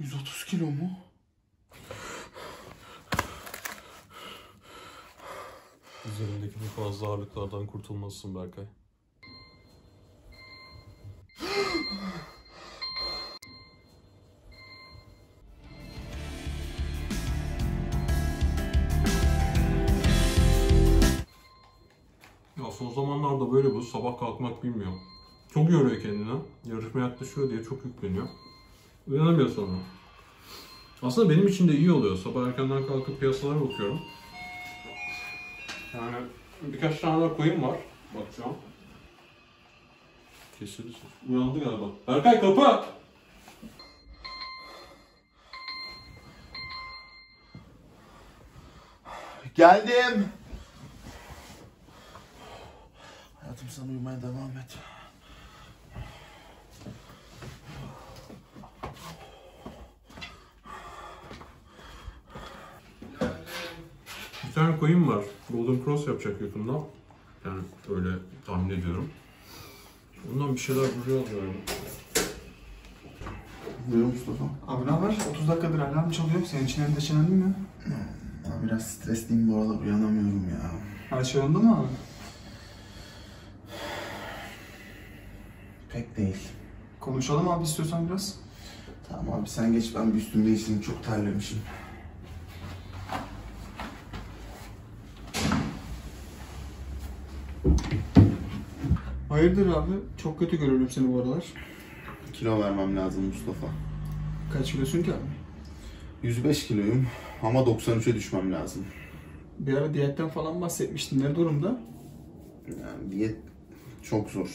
130 kilo mu? Üzerindeki bu fazla ağırlıklardan kurtulmalısın Berkay. Ya son zamanlarda böyle bu sabah kalkmak bilmiyor. Çok yoruyor kendini. Yarışma yaklaşıyor diye çok yükleniyor. Uyanamıyor sonra. Aslında benim için de iyi oluyor. Sabah erkenden kalkıp piyasalara bakıyorum. Yani birkaç tane daha koyun var. Bakacağım. Kesildi. Uyandı galiba. Berkay kapı! Geldim. Hayatım sen uyumaya devam et. Tane koyun var. Golden Cross yapacak yakında. Yani öyle tahmin ediyorum. Ondan bir şeyler buraya alıyorum. Buyur Mustafa. Abi ne haber? 30 dakikadır alarm çalıyor. Senin için endişelendin mi? Ya biraz stresliyim bu aralar uyanamıyorum ya. Her şey yolunda mı abi? Pek değil. Konuşalım abi istiyorsan biraz. Tamam abi sen geç ben bir üstümü değiştireyim çok terlemişim. Hayırdır abi? Çok kötü görüyorum seni bu aralar. Kilo vermem lazım Mustafa. Kaç kilosun ki abi? 105 kiloyum ama 93'e düşmem lazım. Bir ara diyetten falan bahsetmiştin. Ne durumda? Yani diyet çok zor.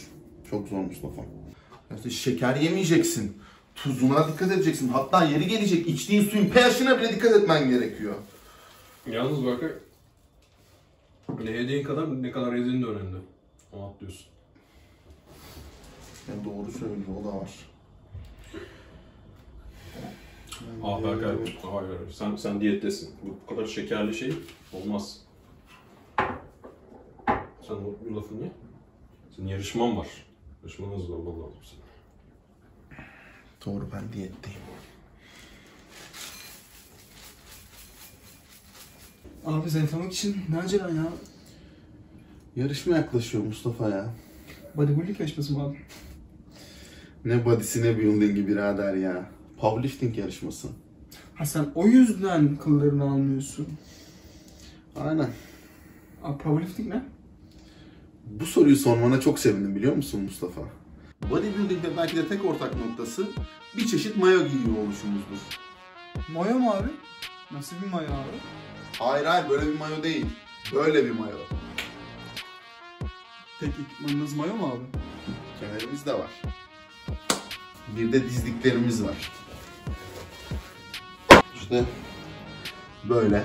Çok zor Mustafa. İşte şeker yemeyeceksin. Tuzuna dikkat edeceksin. Hatta yeri gelecek içtiğin suyun pH'ine bile dikkat etmen gerekiyor. Yalnız Berkay, ne yediğin kadar ne kadar yediğin de önemli. Onu atlıyorsun. Ya doğru söylüyor o da var. Ah Berkay, hayır hayır. Sen, sen diyettesin. Bu, bu kadar şekerli şey olmaz. Sen bu, bu lafı niye? Senin yarışman var. Yarışmanı zorlaman lazım senin. Doğru ben diyetteyim. Abi tanımak için ne acelen ya? Yarışma yaklaşıyor Mustafa ya. Bodybuilding yarışması mı abi? Ne body'si ne building'i birader ya. Powerlifting yarışması. Ha sen o yüzden kıllarını almıyorsun. Aynen. Abi powerlifting ne? Bu soruyu sormana çok sevindim biliyor musun Mustafa? Bodybuilding'de belki de tek ortak noktası bir çeşit mayo giyiyor oluşumuzdur. Mayo mu abi? Nasıl bir mayo abi? Hayır hayır böyle bir mayo değil. Böyle bir mayo. Tek ekipmanınız mayo mu abi? Kemerimiz de var. Bir de dizliklerimiz var. İşte böyle.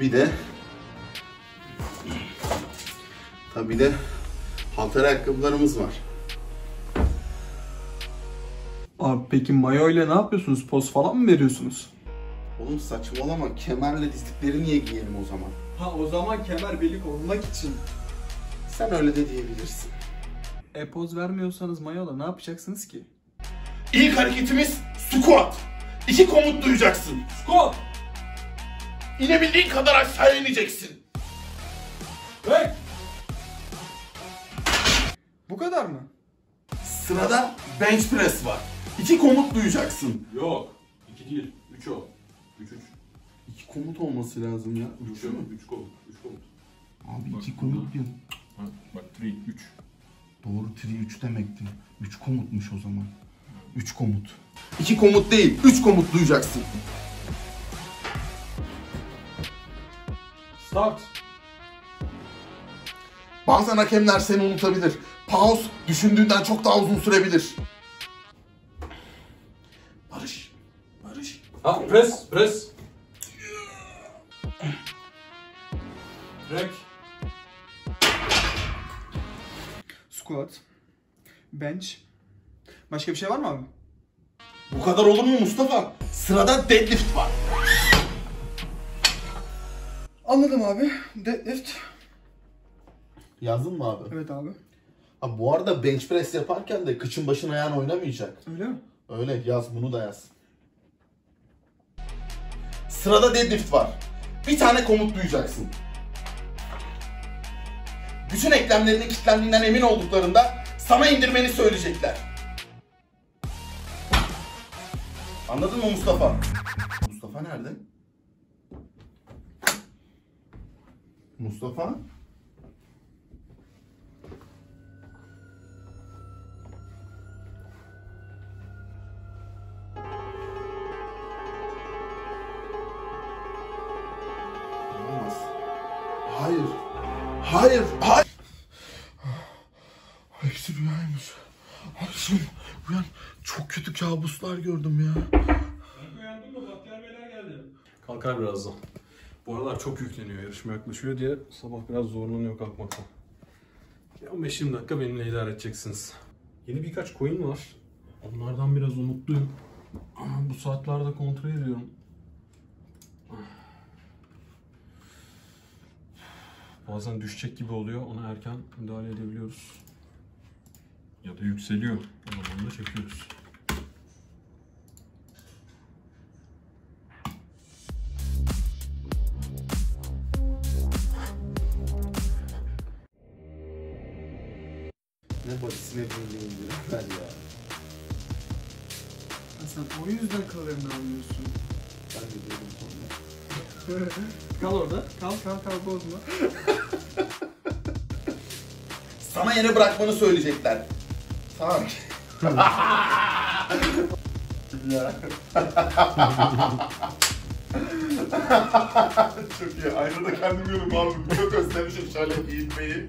Bir de tabii de halter ayakkabılarımız var. Abi peki mayo ile ne yapıyorsunuz? Poz falan mı veriyorsunuz? Oğlum saçmalama kemerle dizlikleri niye giyelim o zaman? Ha o zaman kemer beli korumak için. Sen öyle de diyebilirsin. E poz vermiyorsanız mayola ne yapacaksınız ki? İlk hareketimiz squat. İki komut duyacaksın. Squat! İnebildiğin kadar aşağı ineceksin. Hey! Bu kadar mı? Sırada bench press var. İki komut duyacaksın. Yok. İki değil. Üç o. Üç üç. İki komut olması lazım ya. Üç mü? Üç komut. Üç komut. Abi Bak iki burada. komut diyorum. Ha, bak three, üç. Doğru 3 3 demekti. 3 komutmuş o zaman. 3 komut. İki komut değil, 3 komut duyacaksın. Start! Bazen hakemler seni unutabilir. Pause düşündüğünden çok daha uzun sürebilir. Press, press. Rek. Squat. Bench. Başka bir şey var mı abi? Bu kadar olur mu Mustafa? Sırada deadlift var. Anladım abi. Deadlift. Yazdın mı abi? Evet abi. Ha, bu arada bench press yaparken de kıçın başın ayağın oynamayacak. Öyle mi? Öyle yaz bunu da yaz. Sırada deadlift var. Bir tane komut duyacaksın. Bütün eklemlerinin kilitlendiğinden emin olduklarında sana indirmeni söyleyecekler. Anladın mı Mustafa? Mustafa nerede? Mustafa? Hayır. Hayır. Hepsi rüyaymış. Aşkım uyan. Çok kötü kabuslar gördüm ya. Uyandım mı? Bahtiyar Beyler geldi. Kalkar birazdan. Bu aralar çok yükleniyor. Yarışma yaklaşıyor diye sabah biraz zorlanıyor kalkmakta. Bir 15-20 dakika benimle idare edeceksiniz. Yeni birkaç coin var. Onlardan biraz umutluyum. Ama bu saatlerde kontrol ediyorum. Bazen düşecek gibi oluyor. Ona erken müdahale edebiliyoruz. Ya da yükseliyor. O zaman da çekiyoruz. Ne body'sine bindiğin ya. Sen o yüzden kalorini alıyorsun. Ben de diyorum sonra. Kal orada. Kal kal kal bozma. Sana yere bırakmanı söyleyecekler. Tamam. ya. Çok iyi. Aynada kendim görüyorum abi. Çok özlemişim şöyle giyinmeyi.